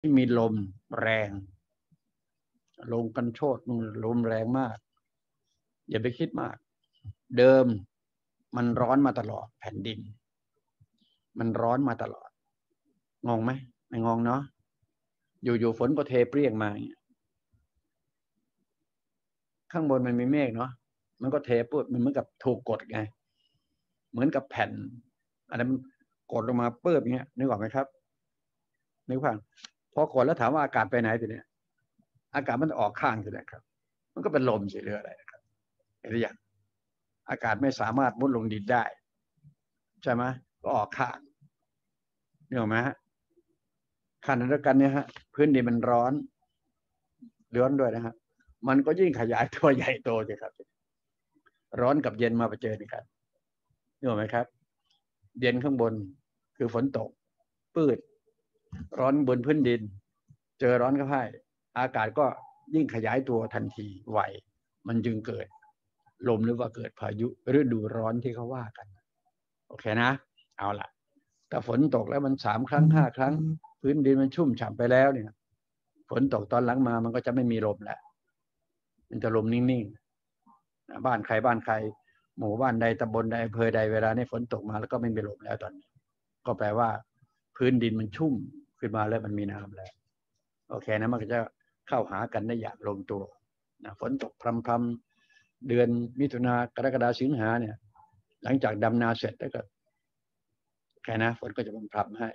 ที่มีลมแรง ลมกันโชดลมแรงมาก อย่าไปคิดมาก เดิมมันร้อนมาตลอดแผ่นดิน มันร้อนมาตลอด งงไหมไม่งงเนาะอยู่ๆฝนก็เทเปรี้ยงมาอย่างเงี้ยข้างบนมันมีเมฆเนาะมันก็เทปุ๊บมันเหมือนกับถูกกดไง เหมือนกับแผ่นอะไรมันกดลงมาเปิบอย่างเงี้ยนึกออกไหมครับนึกผ่านพ อกดแล้วถามว่าอากาศไปไหนทีเนี้ยอากาศมันออกข้างทีเนี้ยครับ มันก็เป็นลมเฉยๆอะไรครับเห็นหรือยังอากาศไม่สามารถมุดลงดินได้ ใช่ไหมก็ออกข้างเนี่ยหรอไหมฮะขณะเดียวกันเนี่ยฮะพื้นดินมันร้อนร้อนด้วยนะฮะมันก็ยิ่งขยายตัวใหญ่โตเลยครับ ร้อนกับเย็นมาประเจอกันนี่หรอไหมครับ เย็นข้างบนคือฝนตก ปืด ร้อนบนพื้นดิน เจอร้อนก็ให้อากาศก็ยิ่งขยายตัวทันทีไวมันจึงเกิด ลมหรือว่าเกิดพายุฤดูร้อนที่เขาว่ากัน โอเคนะ เอาละแต่ฝนตกแล้วมันสามครั้งห้าครั้ง พื้นดินมันชุ่มฉ่าไปแล้วเนี่ยฝนตกตอนหลังมามันก็จะไม่มีลมแล้ว มันจะลมนิ่งๆ บ้านใครบ้านใคร หมู่บ้านใดตำบลใดอำเภอใดเวลานี้ฝนตกมาแล้วก็ไม่มีลมแล้วตอนนี้ ก็แปลว่า พื้นดินมันชุ่ม ขึ้นมาแล้วมันมีน้ำแล้ว โอเคนะมันก็จะเข้าหากันได้อย่างลงตัวนะฝนตกพรำๆเดือนมิถุนากรกฎาสิงหาเนี่ย หลังจากดำนาเสร็จแล้วก็แค่นะฝนก็จะพรำให้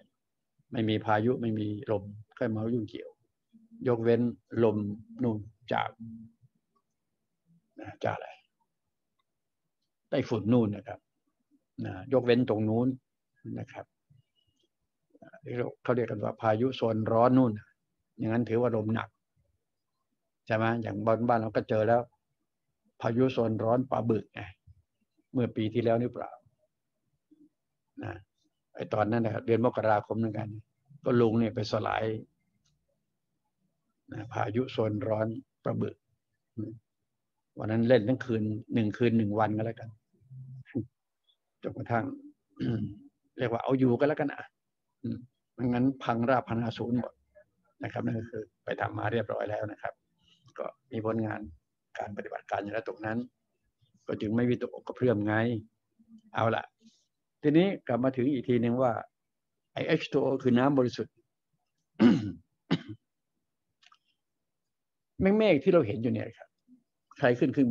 ไม่มีพายุไม่มีลมค่อยมายุ่งเกี่ยว ยกเว้นลมนู่นจากนะจากอะไรไต้ฝุ่นนู่นนะครับนะยกเว้นตรงนู้นนะครับ เขาเรียกกันว่าพายุโซนร้อนนู่น อย่างนั้นถือว่าลมหนักใช่ไหมอย่างบ้านบ้านเราก็เจอแล้ว พายุโซนร้อนปลาบึกไงเมื่อปีที่แล้วนี่เปล่านะไอตอนนั้นนะครับเดือนมกราคมเหมือนกัน ก็ลุงเนี่ยไปสลายนะพายุโซนร้อนปลาบึกวันนั้นเล่นทั้งคืนหนึ่งคืนหนึ่งวันก็แล้วกันจนกระทั่งเรียกว่าเอาอยู่ก็แล้วกันอะ มันงั้นพังราบพันาศูนย์หมดนะครับนั่นก็คือไปทำมาเรียบร้อยแล้วนะครับ ก็มีผลงานการปฏิบัติการอยู่แล้วตรงนั้น ก็จึงไม่วิตกกระเพื่อมไง เอาละทีนี้กลับมาถึงอีกทีหนึ่งว่าไอ H2O คือน้ำบริสุทธิ์เมฆที่เราเห็นอยู่เนี่ยครับ ใครขึ้นขึ้น